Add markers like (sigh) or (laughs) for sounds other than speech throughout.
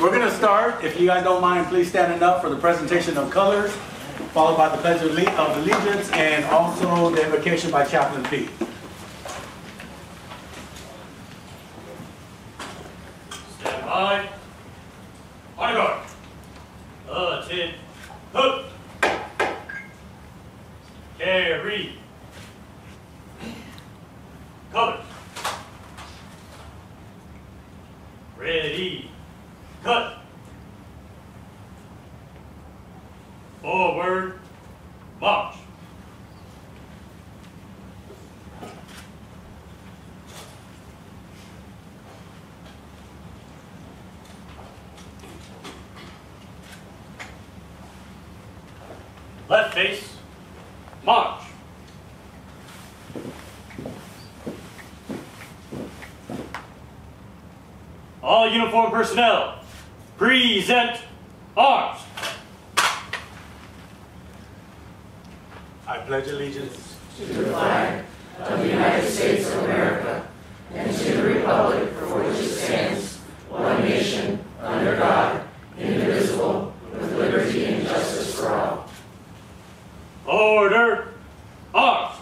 we're going to start. If you guys don't mind, please standing up for the presentation of colors, followed by the pledge of allegiance, and also the invocation by Chaplain Pete. Stand by. On guard. Hook. Carry. Cover. Ready. Cut. Forward. March. Left face. March. All uniform personnel, present arms. I pledge allegiance Order. Arms.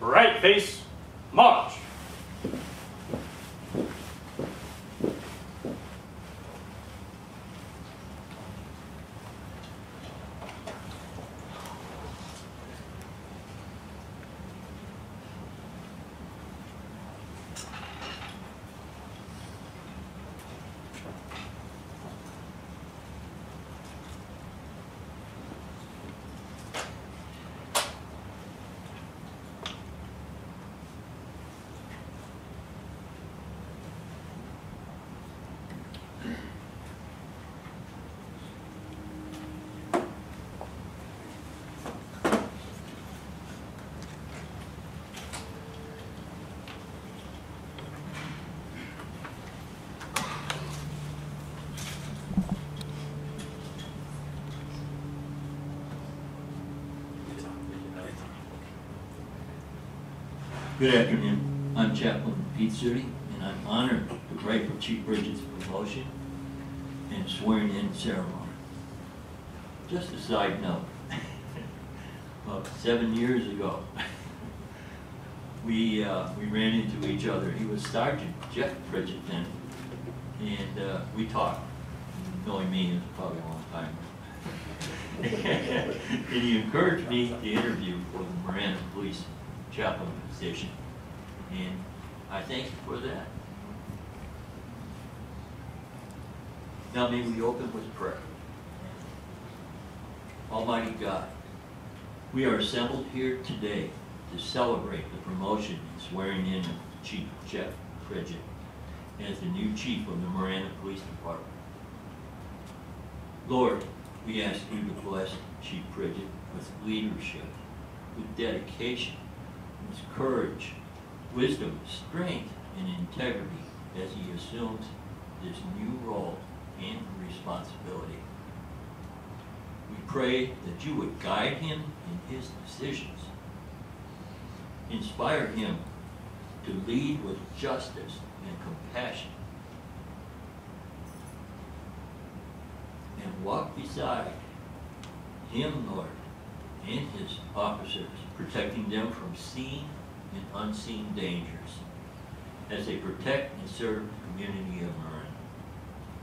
Right face. March. Good afternoon. I'm Chaplain Pete Sudi, and I'm honored to write for Chief Pridgett's promotion and swearing-in ceremony. Just a side note, (laughs) about seven years ago, (laughs) we, uh, we ran into each other. He was Sergeant Jeff Pridgett then, and uh, we talked. Knowing me is probably a long time. (laughs) And he encouraged me to interview for the Marana Police Chaplain position, and I thank you for that. Now may we open with prayer. Almighty God, we are assembled here today to celebrate the promotion and swearing in of Chief Jeff Pridgett as the new chief of the Marana Police Department. Lord, we ask you to bless Chief Pridgett with leadership, with dedication, with courage, wisdom, strength, and integrity as he assumes this new role and responsibility. We pray that you would guide him in his decisions. Inspire him to lead with justice and compassion. And walk beside him, Lord, and his officers, protecting them from seen and unseen dangers as they protect and serve the community of Marana.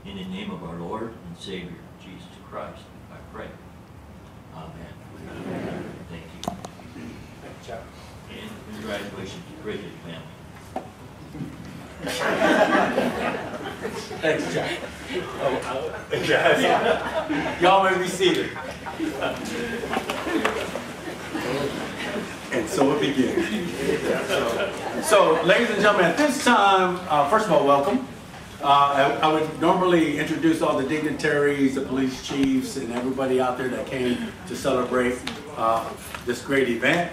In the name of our Lord and Savior, Jesus Christ, I pray. Amen. Thank you. And congratulations to Pridgett family. Thanks, Jack. Oh, (laughs) uh, Y'all may be seated. So it begins. So, ladies and gentlemen, at this time, uh, first of all, welcome. Uh, I I would normally introduce all the dignitaries, the police chiefs, and everybody out there that came to celebrate uh, this great event.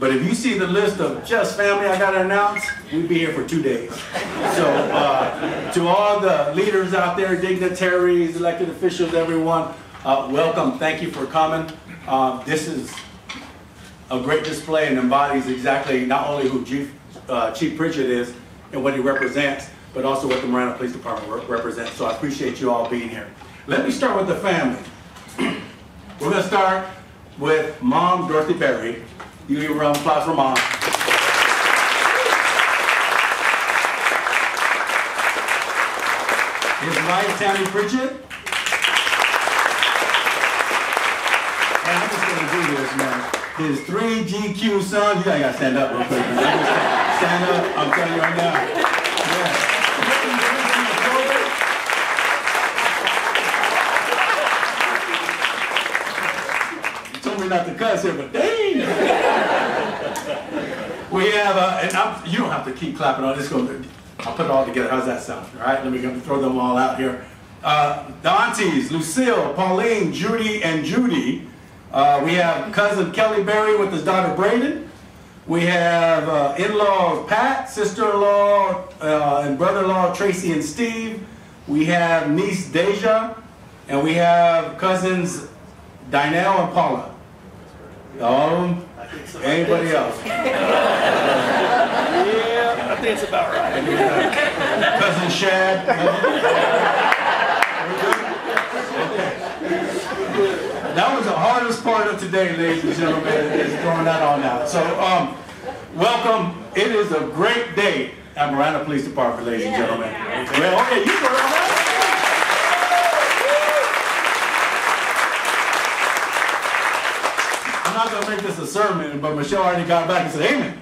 But if you see the list of just family I got to announce, we'd be here for two days. So uh, to all the leaders out there, dignitaries, elected officials, everyone, uh, welcome. Thank you for coming. Uh, This is a great display and embodies exactly not only who Chief, uh, Chief Pridgett is, and what he represents, but also what the Marana Police Department re- represents. So I appreciate you all being here. Let me start with the family. (clears throat) We're gonna start with Mom Dorothy Perry. You give a round of applause for Mom. His wife Tammy Pridgett. And I'm just gonna do this, man. His three GQ sons, you gotta stand up real quick. Stand up, I'm telling you right now. You told me not to cuss here, but dang! We have, uh, and I'm, you don't have to keep clapping on this, I'll put it all together, how's that sound? All right, let me throw them all out here. Uh, the Lucille, Pauline, Judy, and Judy. Uh, we have cousin Kelly Berry with his daughter Braden. We have uh, in-laws Pat, sister-in-law, uh, and brother-in-law Tracy and Steve. We have niece Deja, and we have cousins Dinell and Paula. Them? Anybody else? (laughs) Yeah, I think it's about right. Cousin Shad? (laughs) That was the hardest part of today, ladies and gentlemen, is throwing that on out. So, um, welcome. It is a great day at Marana Police Department, ladies and gentlemen. Well, okay, you. I'm not gonna make this a sermon, but Michelle already got back and said, amen.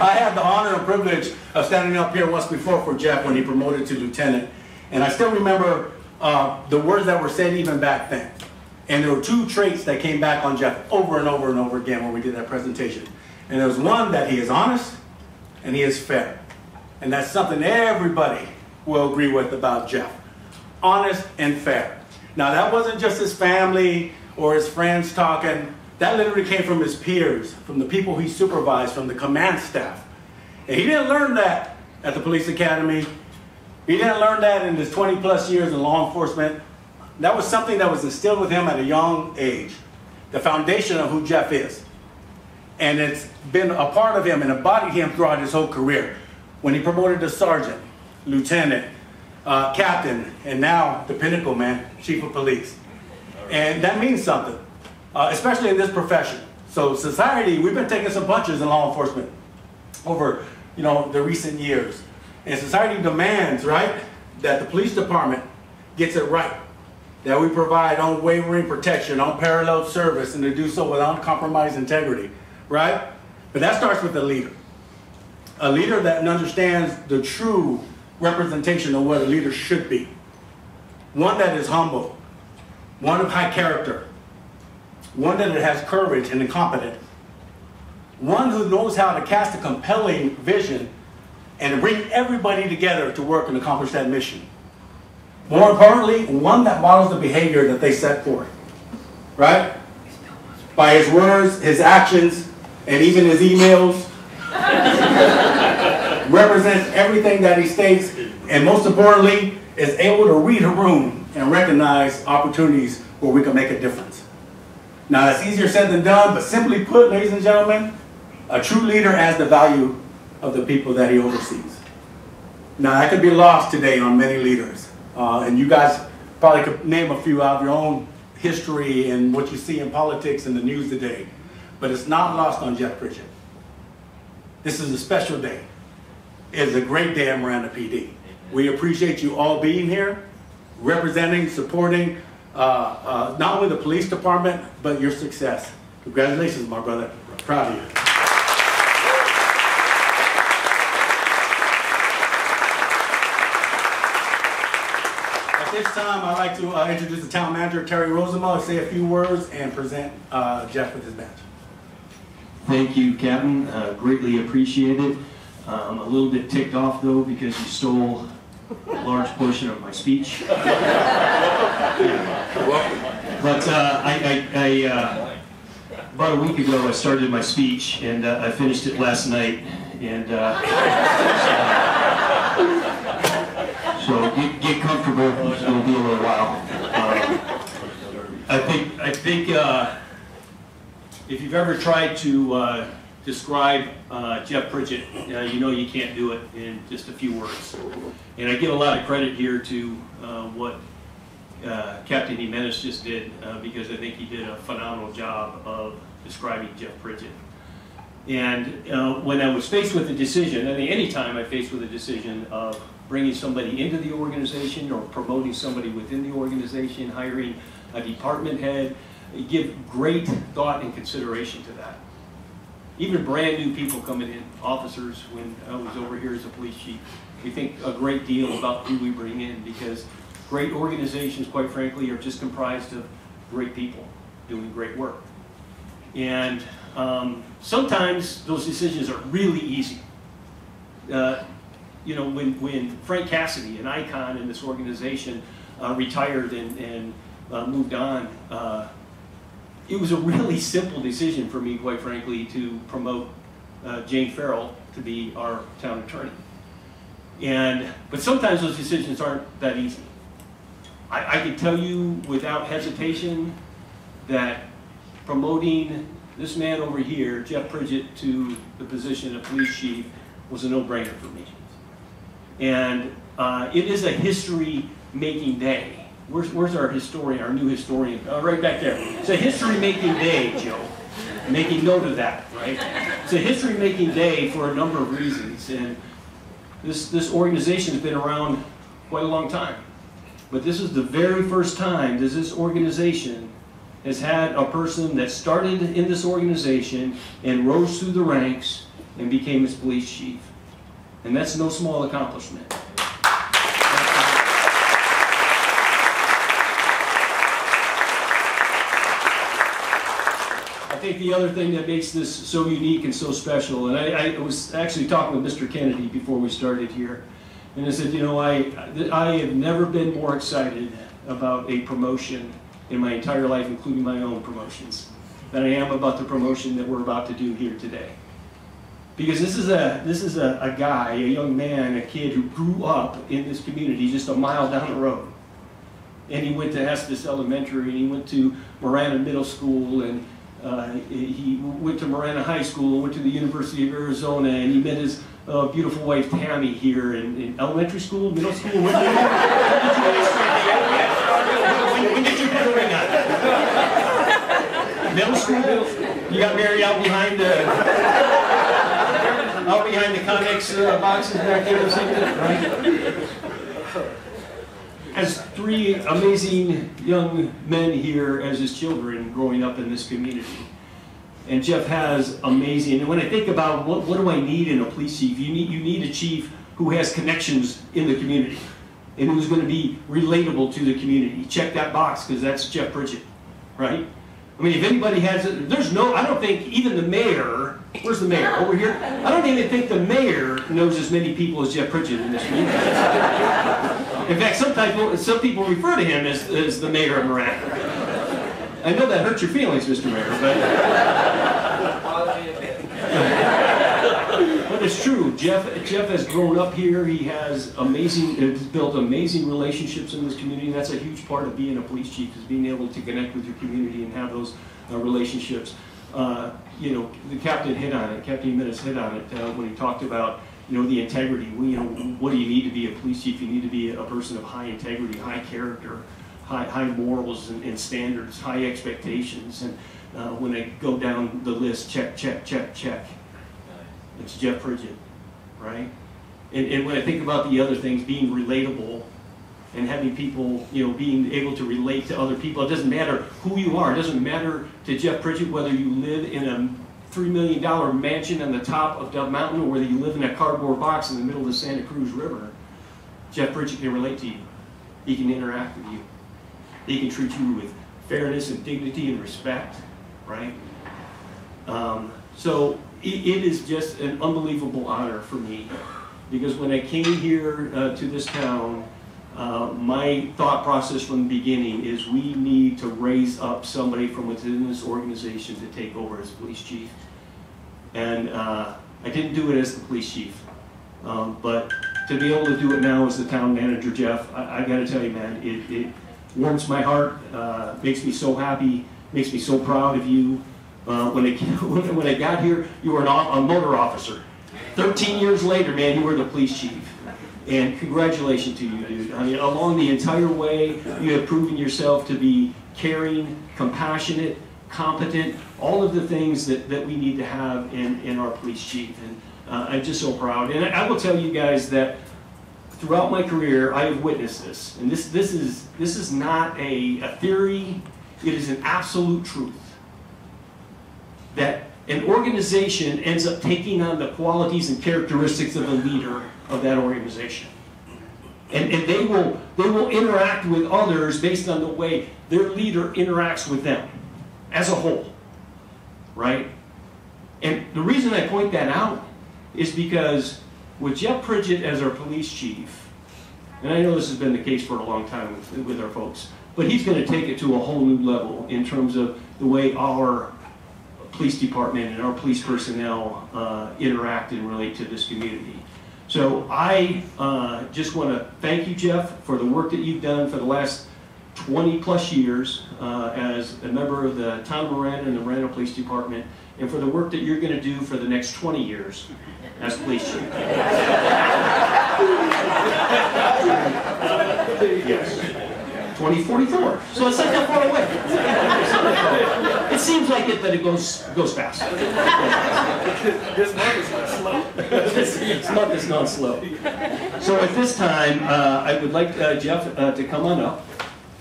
I had the honor and privilege of standing up here once before for Jeff when he promoted to lieutenant. And I still remember uh, the words that were said even back then. And there were two traits that came back on Jeff over and over and over again when we did that presentation. And there was one that he is honest and he is fair. And that's something everybody will agree with about Jeff. Honest and fair. Now that wasn't just his family or his friends talking. That literally came from his peers, from the people he supervised, from the command staff. And he didn't learn that at the police academy. He didn't learn that in his 20 plus years in law enforcement. That was something that was instilled with him at a young age. The foundation of who Jeff is. And it's been a part of him and embodied him throughout his whole career. When he promoted to sergeant, lieutenant, uh, captain, and now the pinnacle man, chief of police. And that means something, uh, especially in this profession. So society, we've been taking some punches in law enforcement over, you know, the recent years. And society demands, right, that the police department gets it right. That we provide unwavering protection, unparalleled service, and to do so without compromised integrity, right? But that starts with the leader. A leader that understands the true representation of what a leader should be. One that is humble, one of high character, one that has courage and incompetent, one who knows how to cast a compelling vision and bring everybody together to work and accomplish that mission. More importantly, one that models the behavior that they set forth. Right? By his words, his actions, and even his emails. (laughs) represents everything that he states, and most importantly, is able to read a room and recognize opportunities where we can make a difference. Now, that's easier said than done, but simply put, ladies and gentlemen, a true leader has the value of the people that he oversees. Now, that could be lost today on many leaders, uh, and you guys probably could name a few out of your own history and what you see in politics and the news today, but it's not lost on Jeff Pridgett. This is a special day. It is a great day at Marana PD. We appreciate you all being here, representing, supporting uh, uh, not only the police department, but your success. Congratulations, my brother. Proud of you. This time, I'd like to uh, introduce the town manager, Terry Rozema, say a few words and present uh, Jeff with his badge. Thank you, Captain. Uh, Greatly appreciate it. Um, A little bit ticked off, though, because you stole a large portion of my speech. (laughs) But uh, I, I- I, uh, about a week ago, I started my speech, and uh, I finished it last night. And uh, so (laughs) get comfortable, it'll be a little while. Um, I think, I think uh, if you've ever tried to uh, describe uh, Jeff Pridgett, uh, you know you can't do it in just a few words. And I give a lot of credit here to uh, what uh, Captain Jimenez just did, uh, because I think he did a phenomenal job of describing Jeff Pridgett. And uh, when I was faced with a decision, I mean, anytime I faced with a decision of bringing somebody into the organization or promoting somebody within the organization, hiring a department head, give great thought and consideration to that. Even brand new people coming in, officers, when I was over here as a police chief, we think a great deal about who we bring in because great organizations, quite frankly, are just comprised of great people doing great work. And um, sometimes those decisions are really easy. Uh, you know, when, when Frank Cassidy, an icon in this organization, uh, retired and, and uh, moved on, uh, it was a really simple decision for me, quite frankly, to promote uh, Jane Fairall to be our town attorney. And, but sometimes those decisions aren't that easy. I, I can tell you without hesitation that promoting this man over here, Jeff Pridgett, to the position of police chief was a no-brainer for me. And uh, it is a history-making day. Where's, where's our historian, our new historian? Uh, right back there. It's a history-making day, Joe. Making note of that, right? It's a history-making day for a number of reasons. And this, this organization has been around quite a long time. But this is the very first time that this organization has had a person that started in this organization and rose through the ranks and became its police chief. And that's no small accomplishment. I think the other thing that makes this so unique and so special, and I, I was actually talking with Mr. Kennedy before we started here, and I said, you know, I, I have never been more excited about a promotion in my entire life, including my own promotions, than I am about the promotion that we're about to do here today. Because this is a this is a, a guy, a young man, a kid who grew up in this community just a mile down the road. And he went to Estes Elementary and he went to Marana Middle School and uh, he went to Marana High School, and went to the University of Arizona, and he met his uh, beautiful wife Tammy here in, in elementary school, middle school. When did you, put a? Middle school. You got married out behind the out behind the comics uh, boxes back there or something, right? Has three amazing young men here as his children growing up in this community. And Jeff has amazing, and when I think about what, what do I need in a police chief, you need, you need a chief who has connections in the community and who's going to be relatable to the community. Check that box because that's Jeff Pridgett, right? I mean, if anybody has it, there's no, I don't think even the mayor, where's the mayor? Over here? I don't even think the mayor knows as many people as Jeff Pridgett in this community. In fact, some people, some people refer to him as, as the mayor of Marana. I know that hurts your feelings, Mr. Mayor, but. But it's true. Jeff, Jeff has grown up here. He has amazing, has built amazing relationships in this community. That's a huge part of being a police chief is being able to connect with your community and have those uh, relationships. Uh, you know, the captain hit on it. Captain Jimenez hit on it uh, when he talked about you know the integrity. You know, what do you need to be a police chief? You need to be a person of high integrity, high character, high, high morals and, and standards, high expectations. And uh, when I go down the list, check, check, check, check. It's Jeff Pridgett, right? And, and when I think about the other things, being relatable and having people, you know, being able to relate to other people, it doesn't matter who you are. It doesn't matter to Jeff Pridgett whether you live in a $3 million mansion on the top of Dove Mountain or whether you live in a cardboard box in the middle of the Santa Cruz River. Jeff Pridgett can relate to you. He can interact with you. He can treat you with fairness and dignity and respect, right? Um, so it, it is just an unbelievable honor for me because when I came here uh, to this town, uh, my thought process from the beginning is we need to raise up somebody from within this organization to take over as police chief. And uh, I didn't do it as the police chief, um, but to be able to do it now as the town manager, Jeff, I, I got to tell you, man, it, it warms my heart, uh, makes me so happy, makes me so proud of you. Uh, when, I, (laughs) when, I got here, you were an, a motor officer. 13 years later, man, you were the police chief. And congratulations to you, dude. I mean, along the entire way, you have proven yourself to be caring, compassionate, competent, all of the things that, that we need to have in, in our police chief. And uh, I'm just so proud. And I will tell you guys that throughout my career, I have witnessed this. And this, this, is, this is not a, a theory, it is an absolute truth. That an organization ends up taking on the qualities and characteristics of a leader of that organization. And, and they, will, they will interact with others based on the way their leader interacts with them as a whole. Right? And the reason I point that out is because with Jeff Pridgett as our police chief, and I know this has been the case for a long time with, with our folks, but he's going to take it to a whole new level in terms of the way our police department and our police personnel uh, interact and relate to this community. So I uh, just want to thank you, Jeff, for the work that you've done for the last 20 plus years uh, as a member of the town of Marana and the Marana Police Department, and for the work that you're going to do for the next 20 years as police chief. Yes. 2044. So it's not that far away. It seems like it, but it goes goes fast. (laughs) This month is not slow. This this month is not slow. So at this time, uh, I would like uh, Jeff uh, to come on up,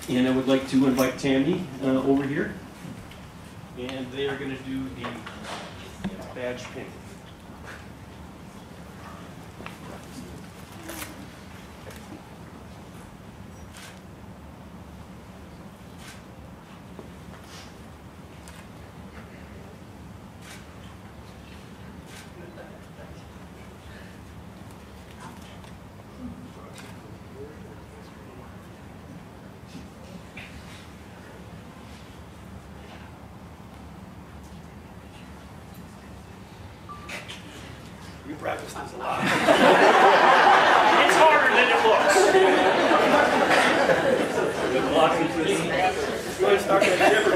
and I would like to invite Tammy uh, over here. And they are going to do the badge pin. You practice this a lot. It's harder than it looks. You want to start that shiver?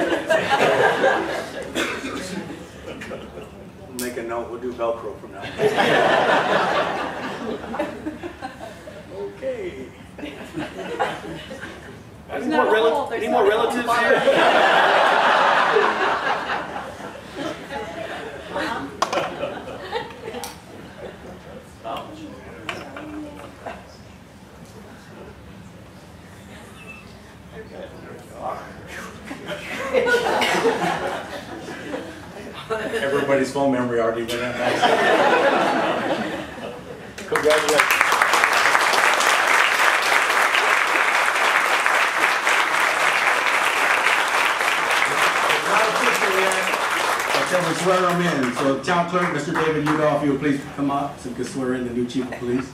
Make a note, we'll do Velcro from now. on. Okay. Any more rel- any more relatives here? Everybody's phone memory already went up. Congratulations. Not official yet, but then we swear them in. So Town Clerk, Mr. David Udall, if you would please come up so we can swear in the new Chief of Police.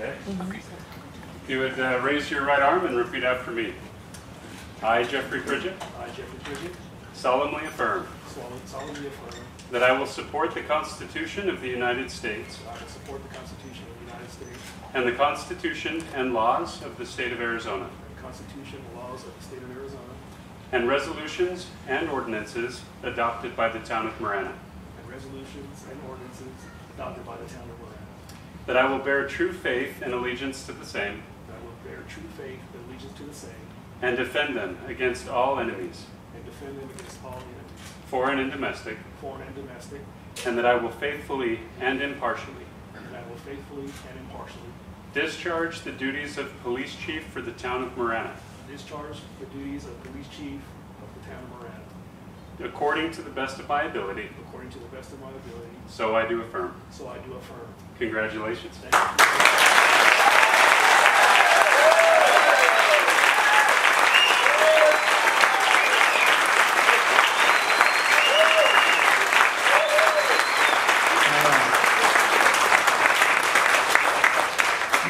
If you would uh, raise your right arm and repeat after me. I, Jeffrey Pridgett, I, Jeffrey Pridgett, solemnly affirm solemnly affirm that I will support the Constitution of the United States I will support the Constitution of the United States and the Constitution and laws of the state of Arizona, and the Constitution and laws of the state of Arizona, and resolutions and ordinances adopted by the town of Marana, and resolutions and ordinances adopted by the town of Marana. that I will bear true faith and allegiance to the same. That I will bear true faith and allegiance to the same, and defend them against all enemies, and defend them against all enemies, foreign and domestic, foreign and domestic, and that I will faithfully and impartially. And I will faithfully and impartially. Discharge the duties of police chief for the town of Marana, discharge the duties of police chief of the town of Marana, according to the best of my ability, according to the best of my ability, so I do affirm. so I do affirm. Congratulations. Thank you.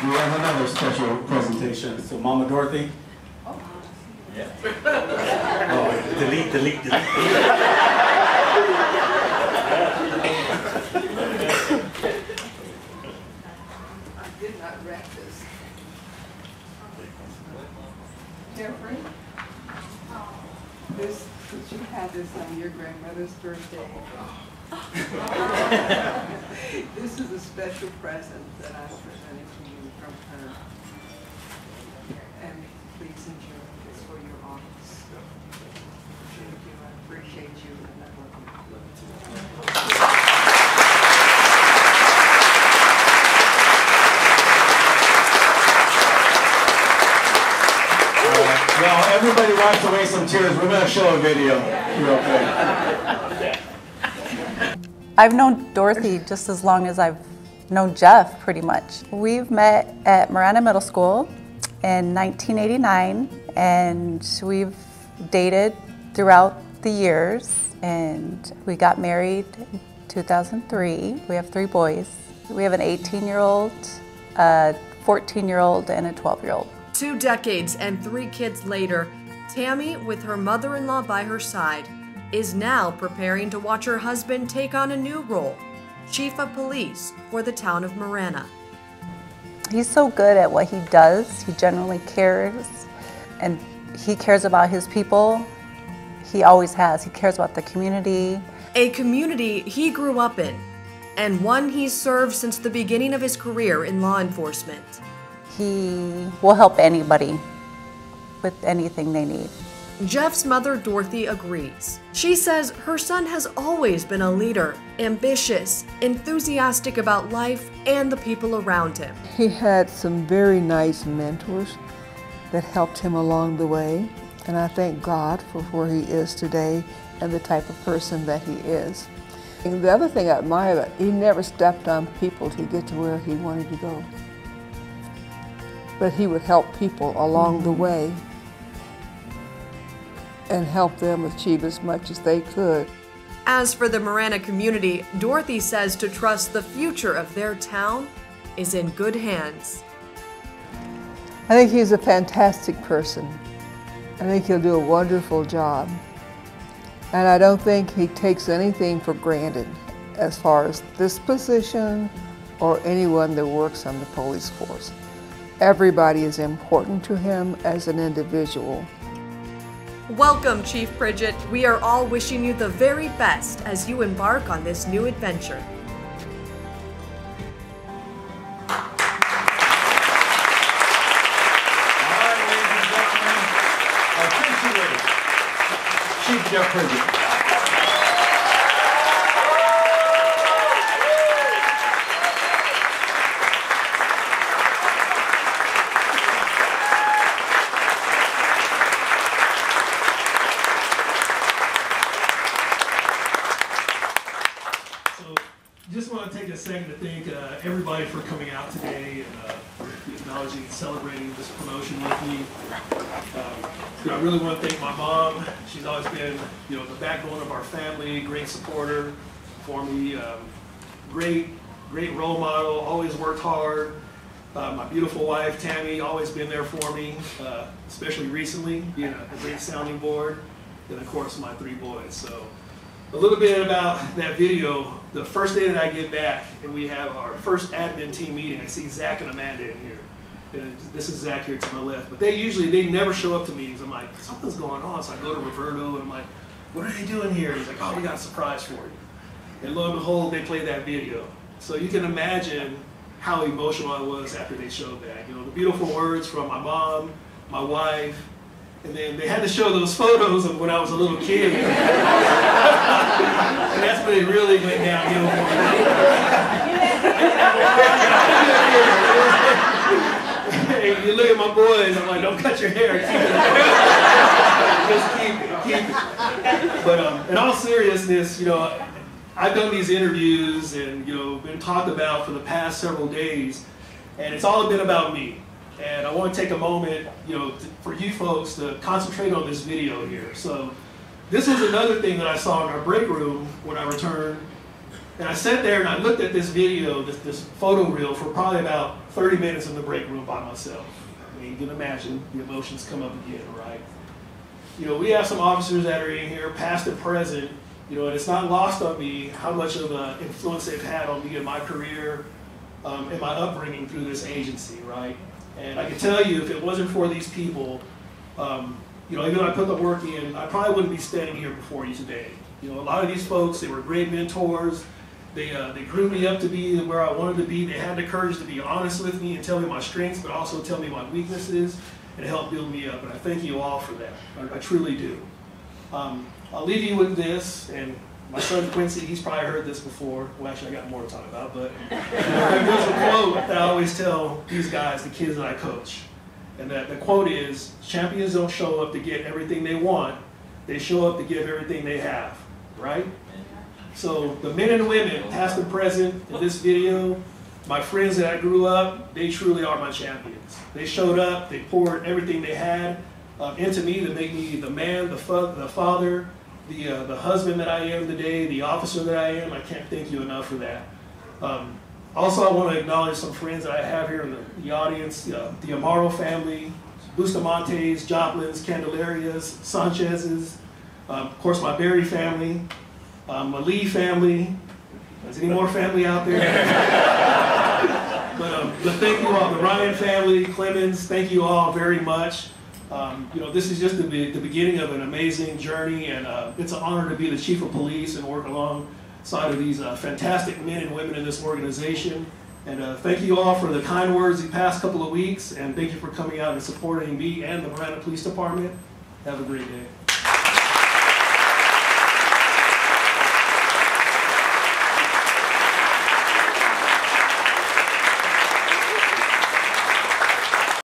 We have another special presentation. So Mama Dorothy. delete, delete, delete. I did not write this. Jeffrey, this, did you have this on your grandmother's birthday? this is a special present that I'm presenting to you from her. And please enjoy. it for your office. Thank you, I appreciate you and I love you. Well, everybody wipes away some tears. We're gonna show a video real quick. I've known Dorothy just as long as I've known Jeff, pretty much. We've met at Marana Middle School in 1989, and we've dated throughout the years, and we got married in 2003. We have three boys. We have an 18-year-old, a 14-year-old, and a 12-year-old. Two decades and three kids later, Tammy, with her mother in law by her side, is now preparing to watch her husband take on a new role Chief of Police for the town of Marana. He's so good at what he does. He generally cares, and he cares about his people. He always has. He cares about the community. A community he grew up in, and one he's served since the beginning of his career in law enforcement. He will help anybody with anything they need. Jeff's mother, Dorothy, agrees. She says her son has always been a leader, ambitious, enthusiastic about life and the people around him. He had some very nice mentors that helped him along the way, and I thank God for where he is today and the type of person that he is. And the other thing I admire about he never stepped on people to get to where he wanted to go. But he would help people along the mm-hmm. way and help them achieve as much as they could. As for the Marana community, Dorothy says to trust the future of their town is in good hands. I think he's a fantastic person. I think he'll do a wonderful job. And I don't think he takes anything for granted as far as this position or anyone that works on the police force. Everybody is important to him as an individual. Welcome, Chief Pridgett. We are all wishing you the very best as you embark on this new adventure. Chief Jeff Pridgett. So, just want to take a second to thank uh, everybody for coming out today and uh, for acknowledging and celebrating this promotion with me. Um, you know, I really want to thank my mom. She's always been, you know, the backbone of our family, great supporter for me, um, great, great role model, always worked hard. Uh, my beautiful wife, Tammy, always been there for me, uh, especially recently, being a, a great sounding board. And of course, my three boys. So, a little bit about that video. The first day that I get back and we have our first admin team meeting, I see Zach and Amanda in here. This is Zach here to my left. But they usually, they never show up to meetings. I'm like, something's going on. So I go to Roberto and I'm like, what are they doing here? He's like, oh, we got a surprise for you. And lo and behold, they play that video. So you can imagine how emotional I was after they showed that. You know, the beautiful words from my mom, my wife, and then they had to show those photos of when I was a little kid. (laughs) and that's when it really went downhill for me. hey, look at my boys, I'm like, don't cut your hair. (laughs) Just keep. Keep. But um, in all seriousness, you know, I've done these interviews and, you know, been talked about for the past several days, and it's all been about me. And I want to take a moment, you know, to, for you folks to concentrate on this video here. So this was another thing that I saw in our break room when I returned. And I sat there and I looked at this video, this, this photo reel, for probably about 30 minutes in the break room by myself. You can imagine the emotions come up again, right? You know, we have some officers that are in here, past and present, you know, and it's not lost on me how much of an influence they've had on me in my career um, and my upbringing through this agency, right? And I can tell you, if it wasn't for these people, um, you know, even though I put the work in, I probably wouldn't be standing here before you today. You know, a lot of these folks, they were great mentors. They, uh, they grew me up to be where I wanted to be. They had the courage to be honest with me and tell me my strengths, but also tell me my weaknesses and help build me up. And I thank you all for that. I, I truly do. Um, I'll leave you with this, and my son Quincy, he's probably heard this before. Well, actually, I got more to talk about, but (laughs) there's a quote that I always tell these guys, the kids that I coach. And that the quote is champions don't show up to get everything they want, they show up to give everything they have, right? So the men and women, past and present, in this video, my friends that I grew up, they truly are my champions. They showed up, they poured everything they had uh, into me to make me the man, the, fa- the father, the, uh, the husband that I am today, the officer that I am. I can't thank you enough for that. Um, also, I want to acknowledge some friends that I have here in the, the audience, uh, the Amaro family, Bustamantes, Joplins, Candelarias, Sanchez's, um, of course my Berry family, um, my Lee family. Is any more family out there? (laughs) but, um, but thank you all, the Ryan family, Clemens, thank you all very much. Um, you know, this is just the, the beginning of an amazing journey, and uh, it's an honor to be the chief of police and work alongside of these uh, fantastic men and women in this organization. And uh, thank you all for the kind words the past couple of weeks, and thank you for coming out and supporting me and the Marana Police Department. Have a great day.